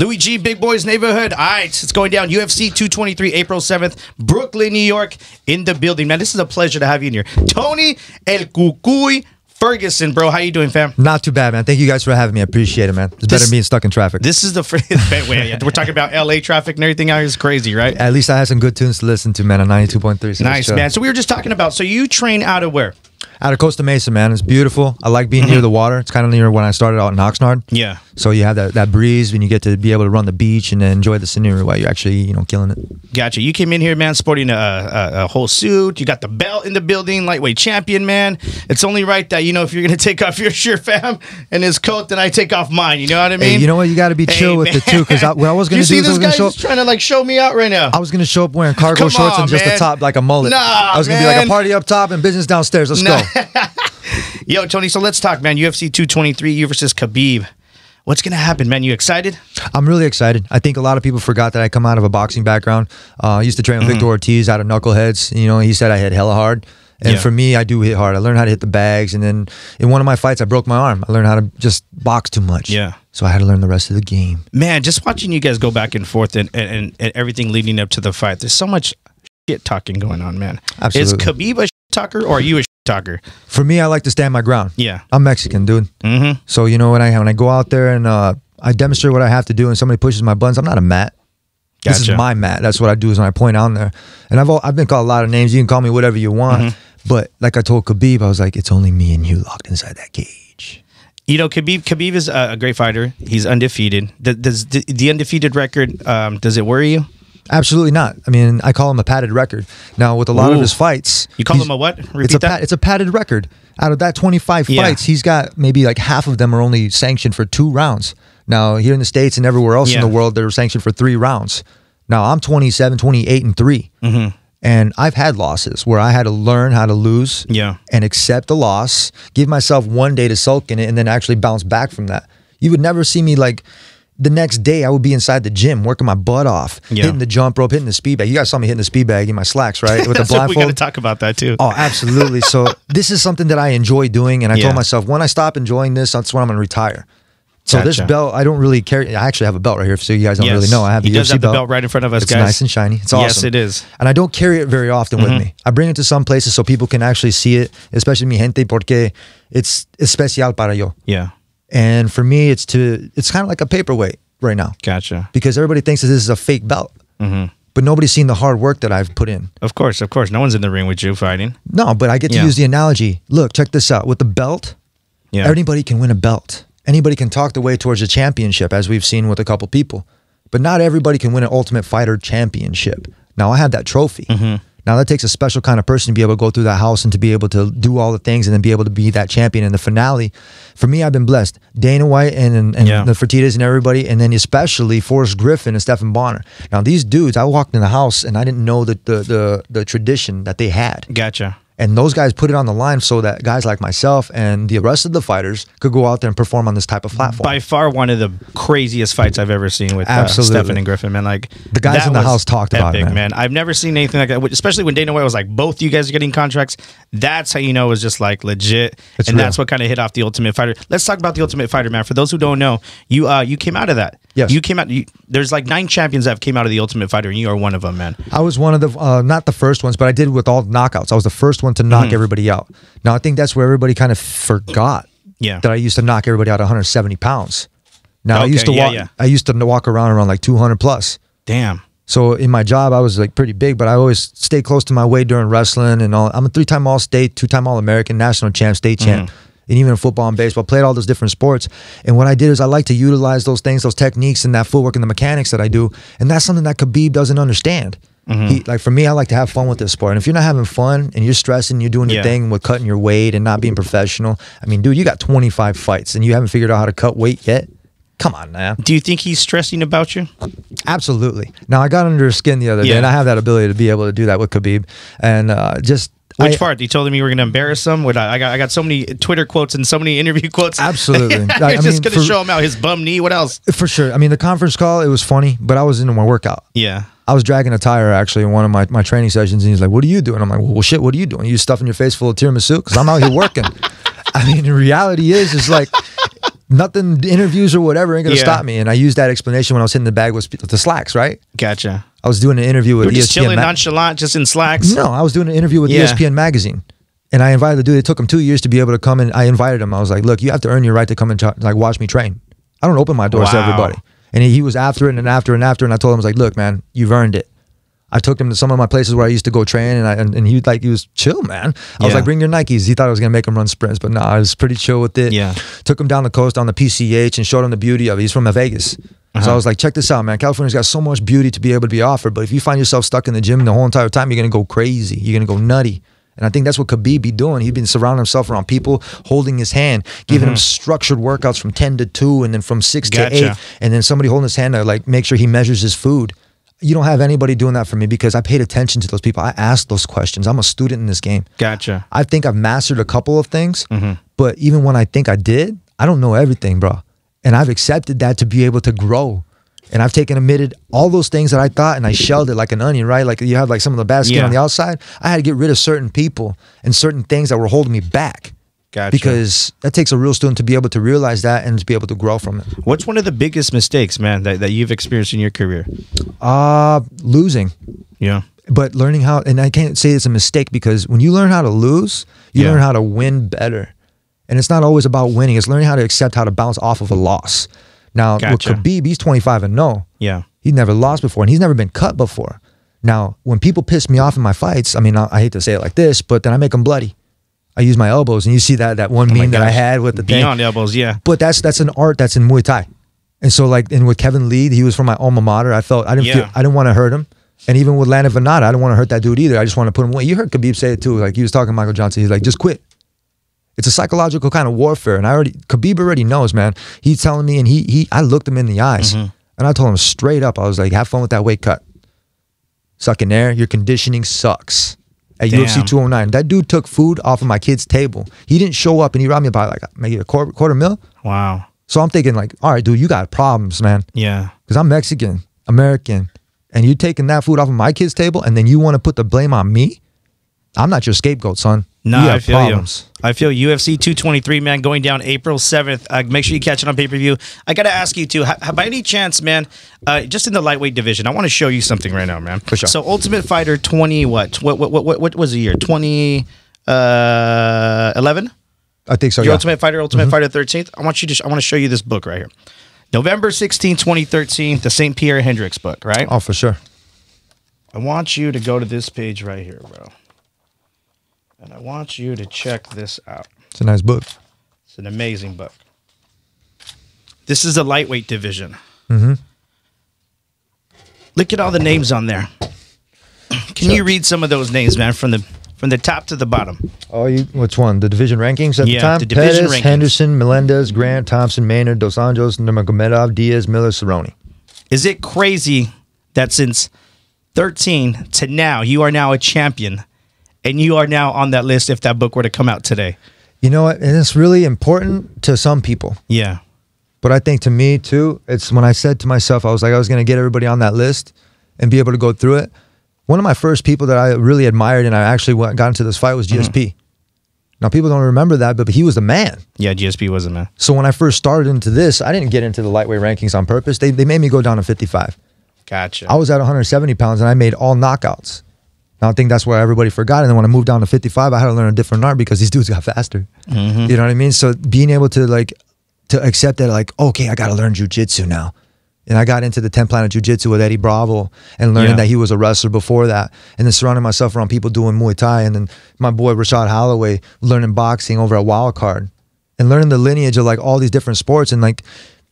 Louis G, Big Boys Neighborhood. All right, it's going down UFC 223, April 7th, Brooklyn, New York, in the building. Man, this is a pleasure to have you in here. Tony El Cucuy Ferguson, bro. How you doing, fam? Not too bad, man. Thank you guys for having me. I appreciate it, man. It's better than being stuck in traffic. This is the first. We're talking about LA traffic and everything out here is crazy, right? At least I had some good tunes to listen to, man. On ninety two point three. Nice, man. So we were just talking about. So you train out of where? Out of Costa Mesa, man. It's beautiful. I like being near mm-hmm. the water. It's kind of near when I started out in Oxnard. Yeah. So you have that, that breeze when you get to be able to run the beach and then enjoy the scenery while you're actually, you know, killing it. Gotcha. You came in here, man, sporting a, a, a whole suit. You got the belt in the building, lightweight champion, man. It's only right that you know if you're gonna take off your shirt, fam, and his coat, then I take off mine. You know what I mean? Hey, you know what? You got to be chill Hey, with it man. too. Because what I was gonna do is I this was gonna guy show. just trying to like show me out right now. I was gonna show up wearing cargo Come shorts on, and just man. a top like a mullet. Nah, I was gonna be like a party up top and business downstairs. Let's Nah. go. Yo, Tony. So let's talk, man. UFC 223, you versus Khabib. What's gonna happen, man? You excited? I'm really excited. I think a lot of people forgot that I come out of a boxing background. Uh, I used to train with Mm-hmm. Victor Ortiz out of Knuckleheads. You know, he said I hit hella hard. And Yeah. for me, I do hit hard. I learned how to hit the bags. And then in one of my fights, I broke my arm. I learned how to just box too much. Yeah. So I had to learn the rest of the game. Man, just watching you guys go back and forth and, and, and, and everything leading up to the fight. There's so much shit talking going on, man. Absolutely. Is Khabib a shit talker or are you a talker? For me, I like to stand my ground. Yeah. I'm Mexican, dude. Mm-hmm. So you know when I when I go out there and uh, I demonstrate what I have to do, and somebody pushes my buttons, I'm not a mat. This is my mat. That's what I do is when I point out there. And I've al- I've been called a lot of names. You can call me whatever you want. Mm-hmm. But like I told Khabib, I was like, it's only me and you locked inside that cage. You know, Khabib Khabib is a, great fighter. He's undefeated. Does the, the undefeated record um, does it worry you? Absolutely not. I mean, I call him a padded record. Now with a lot Ooh. of his fights, You call him a what? It's Repeat a that. pad, it's a padded record. Out of that 25 Yeah. fights, he's got maybe like half of them are only sanctioned for two rounds. Now, here in the States and everywhere else Yeah. in the world, they're sanctioned for three rounds. Now, I'm 27, 28, and 3. Mm-hmm. And I've had losses where I had to learn how to lose Yeah. and accept the loss, give myself one day to sulk in it, and then actually bounce back from that. You would never see me like the next day, I would be inside the gym working my butt off, Yeah. hitting the jump rope, hitting the speed bag. You guys saw me hitting the speed bag in my slacks, right? With the So we got to talk about that too. Oh, absolutely. So this is something that I enjoy doing, and I Yeah. told myself when I stop enjoying this, that's when I'm going to retire. So this belt, I don't really carry. I actually have a belt right here, so you guys don't Yes. really know. I have the He does UFC have the belt. belt right in front of us, it's guys. nice and shiny. It's awesome. Yes, it is. And I don't carry it very often with mm-hmm. me. I bring it to some places so people can actually see it, especially mi gente, porque it's especial para yo. Yeah. And for me, it's to it's kind of like a paperweight right now Gotcha. because everybody thinks that this is a fake belt, Mm-hmm. but nobody's seen the hard work that I've put in. Of course, of course. No one's in the ring with you fighting. No, but I get to Yeah. use the analogy. Look, check this out. With the belt, Yeah. Anybody can win a belt. Anybody can talk the way towards a championship, as we've seen with a couple people. But not everybody can win an Ultimate Fighter championship. Now I have that trophy. Mm-hmm. Now that takes a special kind of person to be able to go through that house and to be able to do all the things and then be able to be that champion in the finale. For me, I've been blessed. Dana White and and, and Yeah. the Fertitas and everybody, and then especially Forrest Griffin and Stephan Bonnar. Now these dudes, I walked in the house and I didn't know the the the, the tradition that they had. Gotcha. And those guys put it on the line so that guys like myself and the rest of the fighters could go out there and perform on this type of platform. By far, one of the craziest fights I've ever seen with uh, Stephan and Griffin, man. Like The guys in the house talked about it, epic, man. I've never seen anything like that. Especially when Dana White was like, "Both you guys are getting contracts." That's how you know it was just like legit, It's and real. that's what kind of hit off the Ultimate Fighter. Let's talk about the Ultimate Fighter, man. For those who don't know, you uh you came out of that. Yes. you came out. You, there's like nine champions that have came out of the Ultimate Fighter, and you are one of them, man. I was one of the uh, not the first ones, but I did with all the knockouts. I was the first one to knock Mm-hmm. everybody out. Now I think that's where everybody kind of forgot Yeah. that I used to knock everybody out 170 pounds. Now I used to yeah, walk. yeah. I used to walk around around like 200 plus. Damn. So in my job, I was like pretty big, but I always stay close to my weight during wrestling and all. I'm a three-time All-State, two-time All-American, national champ, state champ, Mm-hmm. And even in football and baseball. Played all those different sports. And what I did is I like to utilize those things, those techniques, and that footwork and the mechanics that I do. And that's something that Khabib doesn't understand. Mm-hmm. He, like for me, I like to have fun with this sport. And if you're not having fun and you're stressing, you're doing your Yeah. thing with cutting your weight and not being professional. I mean, dude, you got 25 fights and you haven't figured out how to cut weight yet. Come on, man. Do you think he's stressing about you? Absolutely. Now I got under his skin the other Yeah. day, and I have that ability to be able to do that with Khabib, and uh, just Which I- part? You told him you were going to embarrass him. What I, I got? I got so many Twitter quotes and so many interview quotes. Absolutely. You're I- just going to show him out his bum knee. What else? For sure. I mean, the conference call it was funny, but I was into my workout. Yeah. I was dragging a tire actually in one of my, my training sessions, and he's like, "What are you doing?" I'm like, "Well, shit, what are you doing? You stuffing your face full of tiramisu?" Because I'm out here working. I mean, the reality is, is like nothing, interviews or whatever ain't gonna Yeah. stop me. And I used that explanation when I was hitting the bag with the slacks, right? Gotcha. I was doing an interview with You're just ESPN. chilling Ma- nonchalant, just in slacks. no, I was doing an interview with Yeah. ESPN magazine. And I invited the dude. It took him two years to be able to come and I invited him. I was like, look, you have to earn your right to come and tra- like watch me train. I don't open my doors to everybody. And he, he was after it and after and after. And I told him, I was like, look, man, you've earned it. I took him to some of my places where I used to go train, and I and, and he like he was chill, man. I was like, bring your Nikes. He thought I was gonna make him run sprints, but no, I was pretty chill with it. Yeah. Took him down the coast on the PCH and showed him the beauty of it. He's from Vegas, Uh-huh. so I was like, check this out, man. California's got so much beauty to be able to be offered, but if you find yourself stuck in the gym the whole entire time, you're gonna go crazy. You're gonna go nutty. And I think that's what Khabib be doing. He's been surrounding himself around people, holding his hand, giving him structured workouts from ten to two, and then from six Mm-hmm. Gotcha. to eight, and then somebody holding his hand to like make sure he measures his food. You don't have anybody doing that for me because I paid attention to those people. I asked those questions. I'm a student in this game. Gotcha. I think I've mastered a couple of things, Mm-hmm. but even when I think I did, I don't know everything, bro. And I've accepted that to be able to grow. And I've taken admitted all those things that I thought and I shelled it like an onion, right? Like you have like some of the bad skin Yeah. on the outside. I had to get rid of certain people and certain things that were holding me back. Gotcha. Because that takes a real student to be able to realize that and to be able to grow from it. What's one of the biggest mistakes, man, that, that you've experienced in your career? Uh losing. Yeah. but learning how and i can't say it's a mistake because when you learn how to lose you Yeah. learn how to win better and it's not always about winning it's learning how to accept how to bounce off of a loss now Gotcha. with khabib he's 25 and no Yeah. he's never lost before and he's never been cut before now when people piss me off in my fights i mean i, I hate to say it like this but then i make them bloody i use my elbows and you see that that one Oh meme that i had with the thing Beyond elbows, yeah. but that's that's an art that's in Muay Thai. And so like and with Kevin Lee, he was from my alma mater. I felt I didn't feel I didn't want to hurt him. And even with Landon Vannata, I didn't want to hurt that dude either. I just want to put him away. You heard Khabib say it too. Like he was talking to Michael Johnson. He's like, just quit. It's a psychological kind of warfare. And I already Khabib already knows, man. He's telling me and he he I looked him in the eyes Mm-hmm. and I told him straight up, I was like, have fun with that weight cut. Sucking air, your conditioning sucks. At Damn. UFC 209. That dude took food off of my kid's table. He didn't show up and he robbed me by like maybe a quarter, quarter mil. Wow. So I'm thinking like, all right, dude, you got problems, man. Yeah. Because I'm Mexican, American, and you taking that food off of my kid's table, and then you want to put the blame on me? I'm not your scapegoat, son. No, I feel problems. you. I feel UFC 223, man, going down April 7th. Uh, make sure you catch it on pay per view. I got to ask you, too, ha- by any chance, man, uh, just in the lightweight division, I want to show you something right now, man. For sure. So, Ultimate Fighter 20, what? What, what, what, what was the year? 2011? Uh, I think so. Your Yeah. Ultimate Fighter, Ultimate Fighter 13th. I want you to. I want to show you this book right here. November 16, 2013, the St. Pierre Hendricks book, right? Oh, for sure. I want you to go to this page right here, bro. And I want you to check this out. It's a nice book. It's an amazing book. This is the lightweight division. Mm-hmm. Look at all the names on there. Can you read some of those names, man, from the from the top to the bottom? Oh, you which one? The division rankings at Yeah, the time? the division Pettis, rankings. Henderson, Melendez, Grant, Thomson, Maynard, Dos Anjos, Nurmagomedov, Diaz, Miller, Cerrone. Is it crazy that since 13 to now you are now a champion and you are now on that list if that book were to come out today? You know what? And it's really important to some people. Yeah. But I think to me too, it's when I said to myself, I was like, I was going to get everybody on that list and be able to go through it. One of my first people that I really admired and I actually went, got into this fight was GSP. Mm-hmm. Now people don't remember that, but, he was the man. Yeah, GSP was a man. So when I first started into this, I didn't get into the lightweight rankings on purpose. They, they made me go down to 55. Gotcha. I was at 170 pounds and I made all knockouts. Now I think that's where everybody forgot. And then when I moved down to 55, I had to learn a different art because these dudes got faster. Mm-hmm. You know what I mean? So being able to like to accept that, like, okay, I got to learn jujitsu now. And I got into the 10 planet jujitsu with Eddie Bravo and learning Yeah. that he was a wrestler before that. And then surrounding myself around people doing Muay Thai. And then my boy Rashad Holloway learning boxing over at Wildcard and learning the lineage of like all these different sports. And like,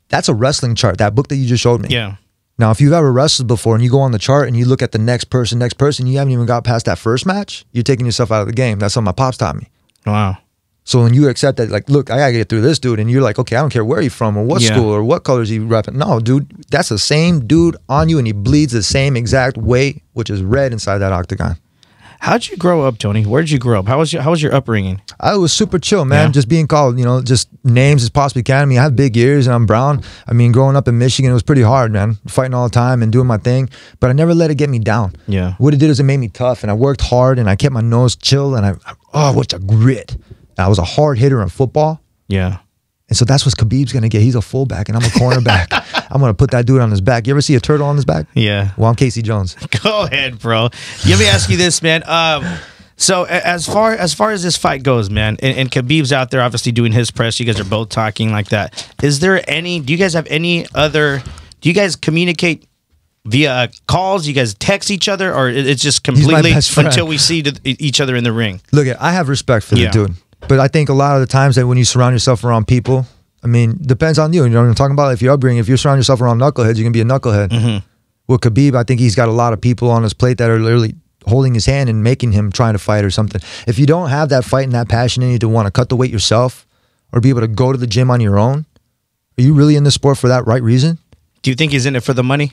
that's a wrestling chart, that book that you just showed me. yeah. Now, if you've ever wrestled before and you go on the chart and you look at the next person, next person, you haven't even got past that first match, you're taking yourself out of the game. That's what my pops taught me. Wow. So when you accept that, like, look, I gotta get through this dude, and you're like, okay, I don't care where you're from or what Yeah. school or what colors you repping. No, dude, that's the same dude on you, and he bleeds the same exact way, which is red inside that octagon. How'd you grow up, Tony? Where did you grow up? How was your How was your upbringing? I was super chill, man. Yeah. Just being called, you know, just names as possibly can. I mean, I have big ears and I'm brown. I mean, growing up in Michigan, it was pretty hard, man. Fighting all the time and doing my thing, but I never let it get me down. Yeah. What it did is it made me tough, and I worked hard, and I kept my nose chill, and I, oh, what's a grit. I was a hard hitter in football, Yeah. And so that's what Khabib's gonna get. He's a fullback, and I'm a cornerback. I'm gonna put that dude on his back. You ever see a turtle on his back? Yeah. Well, I'm Casey Jones. Go ahead, bro. Let me ask you this, man. Um, so as far as far as this fight goes, man, and, and Khabib's out there obviously doing his press. You guys are both talking like that. Is there any? Do you guys have any other? Do you guys communicate via uh, calls? You guys text each other, or it's just completely until we see each other in the ring? Look, I have respect for Yeah. the dude, but I think a lot of the times that when you surround yourself around people, I mean, depends on you. You know what I'm talking about? If you're upbringing, if you surround yourself around knuckleheads, you're gonna be a knucklehead. Mm-hmm. With Khabib, I think he's got a lot of people on his plate that are literally holding his hand and making him trying to fight or something. If you don't have that fight and that passion in you to want to cut the weight yourself or be able to go to the gym on your own, are you really in the sport for that right reason? Do you think he's in it for the money?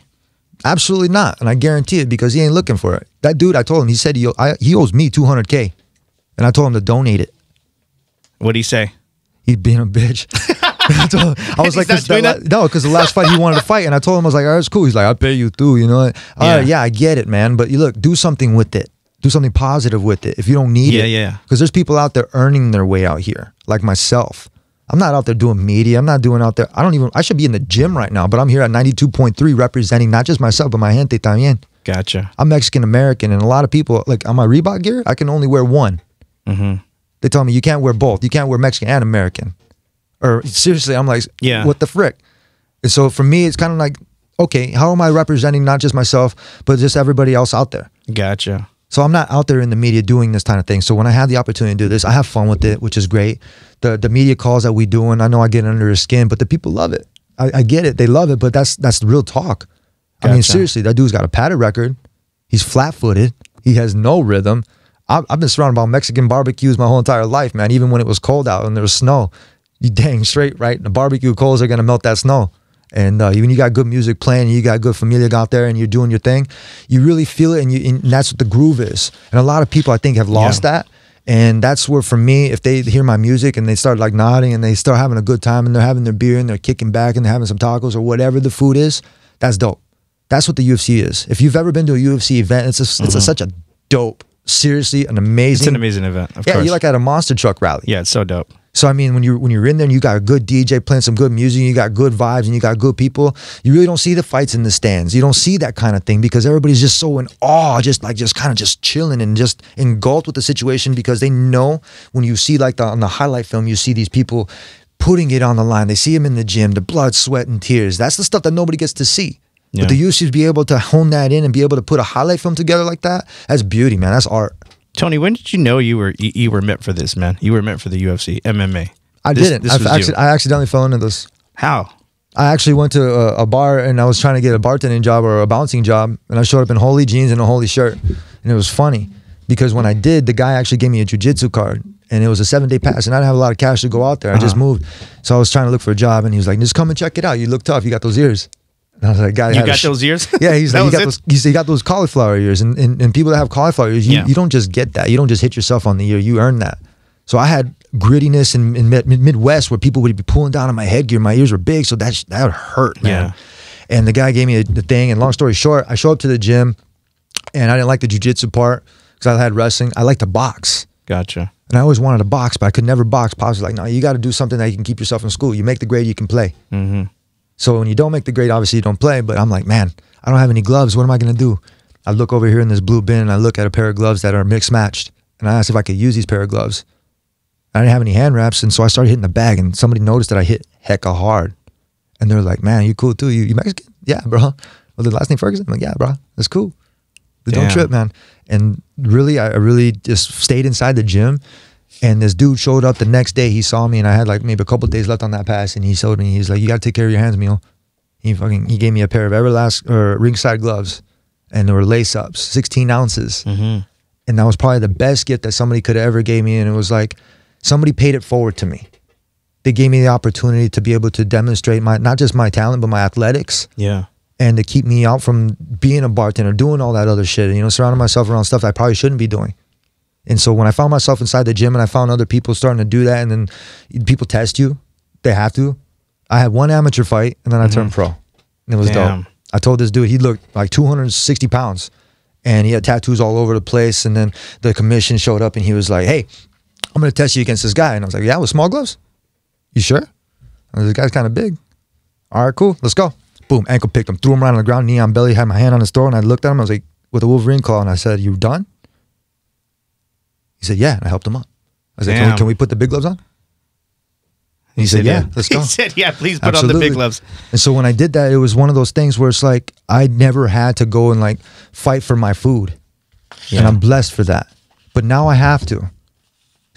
Absolutely not, and I guarantee it because he ain't looking for it. That dude, I told him, he said he, I, he owes me 200k, and I told him to donate it. What do you say? He's being a bitch. I, I was like, that la- no, because the last fight he wanted to fight, and I told him I was like, all right, it's cool. He's like, I'll pay you too. You know? All right, Yeah. yeah, I get it, man. But you look, do something with it. Do something positive with it. If you don't need Yeah, it, yeah. Because there's people out there earning their way out here, like myself. I'm not out there doing media. I'm not doing out there. I don't even. I should be in the gym right now, but I'm here at 92.3 representing not just myself, but my gente también. Gotcha. I'm Mexican American, and a lot of people like on my Reebok gear, I can only wear one. Mm-hmm. They told me you can't wear both. You can't wear Mexican and American. Or seriously, I'm like, Yeah. what the frick? And so for me, it's kind of like, okay, how am I representing not just myself, but just everybody else out there? Gotcha. So I'm not out there in the media doing this kind of thing. So when I have the opportunity to do this, I have fun with it, which is great. The the media calls that we doing, I know I get under their skin, but the people love it. I, I get it. They love it, but that's that's the real talk. I mean, seriously, that dude's got a padded record. He's flat footed. He has no rhythm. I've, I've been surrounded by Mexican barbecues my whole entire life, man. Even when it was cold out and there was snow, you dang straight, right? The barbecue coals are gonna melt that snow. And uh, when you got good music playing, you got good familia out there, and you're doing your thing, you really feel it, and, you, and that's what the groove is. And a lot of people, I think, have lost Yeah. that. And that's where, for me, if they hear my music and they start like nodding and they start having a good time and they're having their beer and they're kicking back and they're having some tacos or whatever the food is, that's dope. That's what the UFC is. If you've ever been to a UFC event, it's a, it's a, such a dope, seriously, an amazing. It's an amazing event. Of yeah, course. you're like at a monster truck rally. yeah, it's so dope. So I mean, when you when you're in there and you got a good DJ playing some good music, you got good vibes, and you got good people, you really don't see the fights in the stands. You don't see that kind of thing because everybody's just so in awe, just like just kind of just chilling and just engulfed with the situation because they know when you see like the, on the highlight film, you see these people putting it on the line. They see them in the gym, the blood, sweat, and tears. That's the stuff that nobody gets to see. Yeah. But the UFC be able to hone that in and be able to put a highlight film together like that, that's beauty, man. That's art. Tony, when did you know you were you, you were meant for this, man? You were meant for the UFC, MMA. I This- didn't. This I, was acci- I accidentally fell into this. How? I actually went to a, a bar and I was trying to get a bartending job or a bouncing job, and I showed up in holy jeans and a holy shirt, and it was funny because when I did, the guy actually gave me a jujitsu card, and it was a seven day pass, and I didn't have a lot of cash to go out there. I just Uh-huh. moved, so I was trying to look for a job, and he was like, "Just come and check it out. You look tough. You got those ears." And I was like, "Guy, You got those ears? Yeah, he's like, you got it? those. He "You got those cauliflower ears," and, and and people that have cauliflower ears, you, Yeah. you don't just get that. You don't just hit yourself on the ear. You earn that. So I had grittiness in, in mid- Midwest where people would be pulling down on my headgear. My ears were big, so that that would hurt, man. Yeah. And the guy gave me the thing. And long story short, I show up to the gym, and I didn't like the jujitsu part because I had wrestling. I like to box. Gotcha. And I always wanted to box, but I could never box. Pops was like, no, you got to do something that you can keep yourself in school. You make the grade, you can play. Mm-hmm. So when you don't make the grade, obviously you don't play. But I'm like, man, I don't have any gloves. What am I going to do? I look over here in this blue bin and I look at a pair of gloves that are mixed matched. And I asked if I could use these pair of gloves. I didn't have any hand wraps. And so I started hitting the bag and somebody noticed that I hit hecka hard. And they're like, man, you cool too? You, you Mexican? Yeah, bro. Well, the last name Ferguson? I'm like, yeah, bro. That's cool. Don't trip, man. And really, I really just stayed inside the gym. And this dude showed up the next day. He saw me, and I had like maybe a couple days left on that pass. And he showed me, he's like, "You got to take care of your hands, Mio." He fucking he gave me a pair of Everlast or ringside gloves, and they were lace ups, 16 ounces. Mm-hmm. And that was probably the best gift that somebody could have ever gave me. And it was like somebody paid it forward to me. They gave me the opportunity to be able to demonstrate my not just my talent, but my athletics Yeah. and to keep me out from being a bartender, doing all that other shit, you know, surrounding myself around stuff I probably shouldn't be doing. And so when I found myself inside the gym and I found other people starting to do that, and then people test you, they have to. I had one amateur fight, and then I turned mhm. pro, and it was Damn. dope. I told this dude he looked like 260 pounds, and he had tattoos all over the place. And then the commission showed up, and he was like, "Hey, I'm gonna test you against this guy," and I was like, "Yeah, with small gloves." You sure? And This guy's kind of big. All right, cool. Let's go. Boom. Ankle picked him, threw him right on the ground, knee on belly, had my hand on his throat, and I looked at him. I was like, with a Wolverine claw, and I said, "You done?" He said, "Yeah." And I helped him up. I said, can we, can we put the big gloves on? And he, said, "Yeah, let's go." He said, "Yeah, please put on the big gloves." And so when I did that, it was one of those things where it's like I never had to go and like fight for my food. And I'm blessed for that. But now I have to.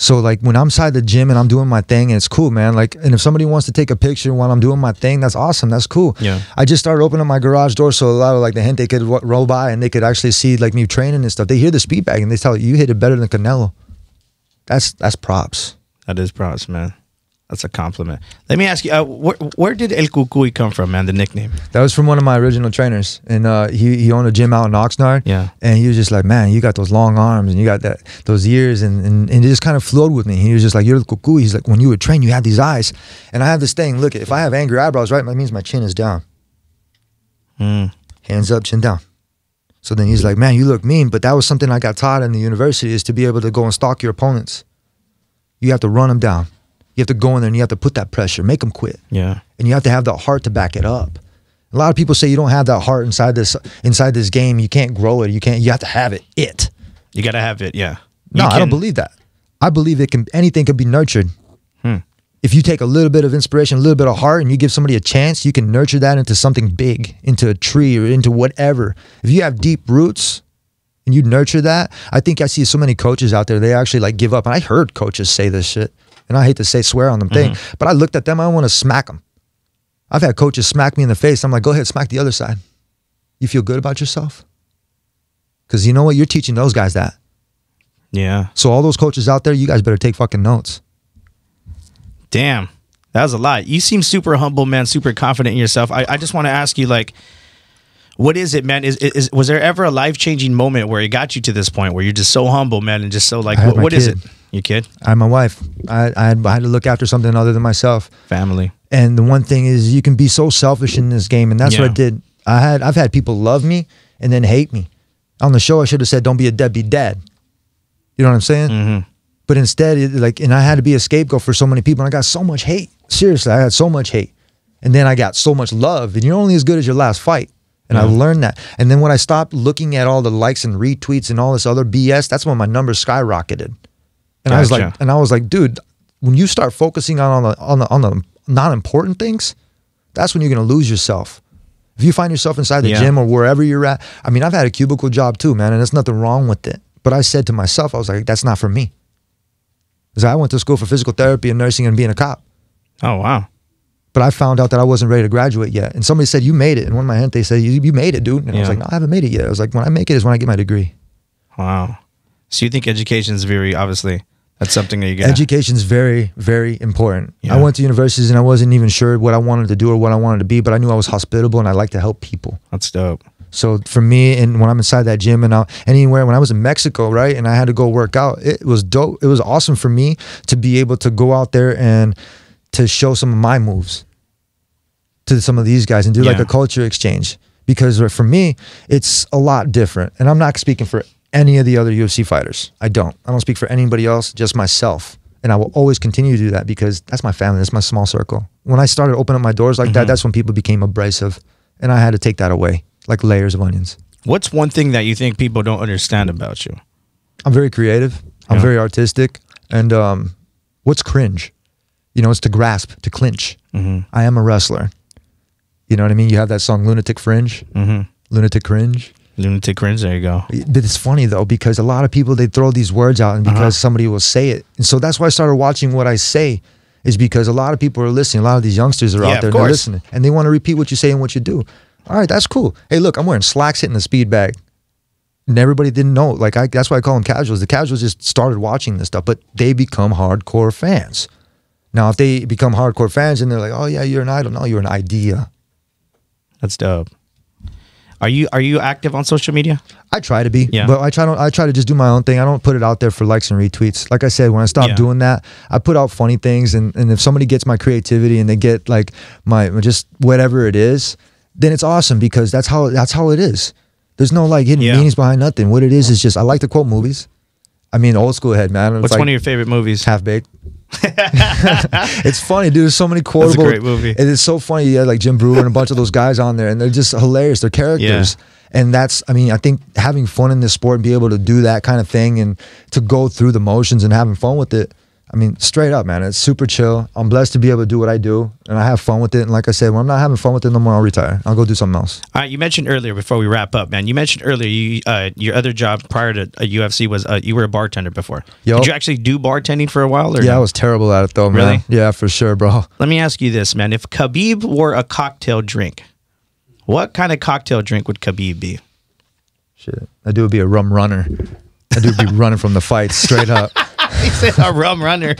So like when I'm inside the gym and I'm doing my thing and it's cool, man. Like and if somebody wants to take a picture while I'm doing my thing, that's awesome. That's cool. Yeah. I just started opening my garage door so a lot of like the gente could wa- roll by and they could actually see like me training and stuff. They hear the speed bag and they tell you you hit it better than Canelo. That's that's props. That is props, man. That's a compliment. Let me ask you, uh, where, where did El Cucuy come from, man? The nickname. That was from one of my original trainers, and uh, he he owned a gym out in Oxnard. Yeah. and he was just like, "Man, you got those long arms, and you got that those ears," and and, and it just kind of flowed with me. He was just like, "You're the cuckoo." He's like, "When you would train, you had these eyes," and I have this thing. Look, if I have angry eyebrows, right, that means my chin is down. Mm. Hands up, chin down. So then he's like, "Man, you look mean," but that was something I got taught in the university is to be able to go and stalk your opponents. You have to run them down. You have to go in there and you have to put that pressure, make them quit Yeah. and you have to have the heart to back it up. A lot of people say you don't have that heart inside this inside this game. You can't grow it. You can't. You have to have it. It. You got to have it. Yeah. No, You I don't believe that. I believe it can. Anything can be nurtured. Hmm. If you take a little bit of inspiration, a little bit of heart, and you give somebody a chance, you can nurture that into something big, into a tree or into whatever. If you have deep roots and you nurture that, I think I see so many coaches out there. They actually like give up. And I heard coaches say this shit, and I hate to say swear on them thing, mm-hmm. but I looked at them. I want to smack them. I've had coaches smack me in the face. I'm like, go ahead, smack the other side. You feel good about yourself? Because you know what? You're teaching those guys that. Yeah. So all those coaches out there, you guys better take fucking notes. Damn. That was a lot. You seem super humble, man, super confident in yourself. I, I just want to ask you, like, what is it, man? Is, is was there ever a life changing moment where it got you to this point where you're just so humble, man, and just so like, what, what is it? Kid. You kid? I had my wife. I, I, had, I had to look after something other than myself. Family. And the one thing is, you can be so selfish in this game, and that's what I did. I had I've had people love me and then hate me. On the show, I should have said, "Don't be a deadbeat dad." You know what I'm saying? Mm-hmm. But instead, it, like, and I had to be a scapegoat for so many people, and I got so much hate. Seriously, I had so much hate, and then I got so much love. And you're only as good as your last fight. And I learned that. And then when I stopped looking at all the likes and retweets and all this other BS, that's when my numbers skyrocketed. And I was like, and I was like, dude, when you start focusing on, on the on the on the non important things, that's when you're gonna lose yourself. If you find yourself inside the Yeah. gym or wherever you're at, I mean, I've had a cubicle job too, man, and there's nothing wrong with it. But I said to myself, I was like, that's not for me. Because I went to school for physical therapy and nursing and being a cop. Oh wow. But I found out that I wasn't ready to graduate yet. And somebody said, You made it. And one of my gente said, You, you made it, dude. And I was like, No, I haven't made it yet. I was like, When I make it is when I get my degree. Wow. So you think education is very obviously that's something that you get. Education's very, very important. Yeah. I went to universities and I wasn't even sure what I wanted to do or what I wanted to be, but I knew I was hospitable and I like to help people. that's dope. So for me, and when I'm inside that gym and I, anywhere, when I was in Mexico, right, and I had to go work out, it was dope. It was awesome for me to be able to go out there and to show some of my moves to some of these guys and do like a culture exchange. Because for me, it's a lot different. And I'm not speaking for any of the other UFC fighters. I don't. I don't speak for anybody else, just myself. And I will always continue to do that because that's my family. That's my small circle. When I started opening up my doors like that, that's when people became abrasive. And I had to take that away, like layers of onions. What's one thing that you think people don't understand about you? I'm very creative. I'm Yeah. very artistic. And um, what's cringe? You know, it's to grasp, to clinch. Mm-hmm. I am a wrestler. You know what I mean? You have that song Lunatic Fringe, Mm-hmm. Lunatic Cringe. Lunatic cringe. There you go. But it's funny though because a lot of people they throw these words out and because Uh-huh. somebody will say it, and so that's why I started watching what I say, is because a lot of people are listening. A lot of these youngsters are Yeah, out there and they're listening, and they want to repeat what you say and what you do. All right, that's cool. Hey, look, I'm wearing slacks hitting the speed bag, and everybody didn't know. Like I, that's why I call them casuals. The casuals just started watching this stuff, but they become hardcore fans. Now, if they become hardcore fans and they're like, "Oh yeah, you're an idol," no, you're an idea. That's dope. Are you are you active on social media? I try to be, Yeah. but I try to I try to just do my own thing. I don't put it out there for likes and retweets. Like I said, when I stop Yeah. doing that, I put out funny things, and, and if somebody gets my creativity and they get like my just whatever it is, then it's awesome because that's how that's how it is. There's no like hidden Yeah. meanings behind nothing. What it is is just I like to quote movies. I mean, old school head man. What's like one of your favorite movies? half baked? it's funny, dude. There's so many quotable. great movie. It is so funny. You had like Jim Breuer and a bunch of those guys on there, and they're just hilarious. They're characters. And that's, I mean, I think having fun in this sport and be able to do that kind of thing and to go through the motions and having fun with it. I mean, straight up, man, it's super chill. I'm blessed to be able to do what I do, and I have fun with it. And like I said, when I'm not having fun with it no more, I'll retire. I'll go do something else. All right, you mentioned earlier before we wrap up, man. You mentioned earlier you, uh, your other job prior to uh, UFC was uh, you were a bartender before. Yup. Did you actually do bartending for a while? Or Yeah, I was terrible at it though, man. Really? Yeah, for sure, bro. Let me ask you this, man. If Khabib wore a cocktail drink, what kind of cocktail drink would Khabib be? Shit, that dude would be a rum runner. Dude would be running from the fight straight up. he said a rum runner.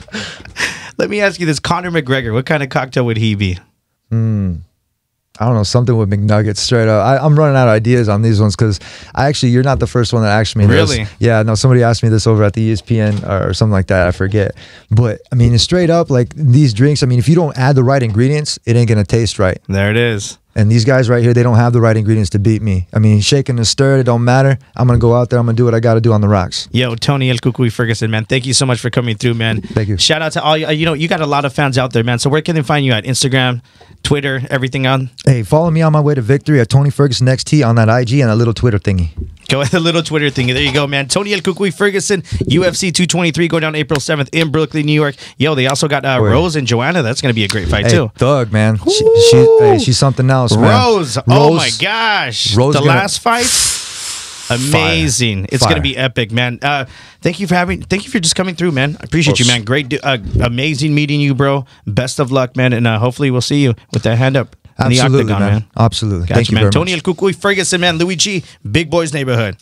Let me ask you this: Conor McGregor, what kind of cocktail would he be? Hmm. I don't know, something with McNuggets straight up. I, I'm running out of ideas on these ones because I actually, you're not the first one that asked me this. Really? Yeah, no, somebody asked me this over at the ESPN or, or something like that. I forget. But I mean, straight up like these drinks. I mean, if you don't add the right ingredients, it ain't going to taste right. There it is. And these guys right here, they don't have the right ingredients to beat me. I mean, shaking and stirred, it don't matter. I'm going to go out there, I'm going to do what I got to do on the rocks. Yo, Tony El Cucuy Ferguson, man. Thank you so much for coming through, man. Thank you. Shout out to all you. You know, you got a lot of fans out there, man. So where can they find you at? Instagram, Twitter, everything on? Hey, follow me on my way to victory at Tony Ferguson XT on that IG and a little Twitter thingy. Go with the little Twitter thingy. There you go, man. Tony El Cucuy Ferguson, UFC 223, going down April 7th in Brooklyn, New York. Yo, they also got uh, Rose and Joanna. That's going to be a great fight, Hey, too. Thug, man. She, she, hey, she's something else, man. Rose. Oh my gosh. Rose the gonna- last fight. Amazing. It's Fire. going to be epic, man. Uh, thank you for having thank you for just coming through, man. I appreciate you, man. Great uh, amazing meeting you, bro. Best of luck, man, and uh, hopefully we'll see you with that hand up Absolutely, octagon, man. man. Absolutely. Gotcha, Thank you man. very Tony much. El Cucuy Ferguson, man. Luigi, Big Boys Neighborhood.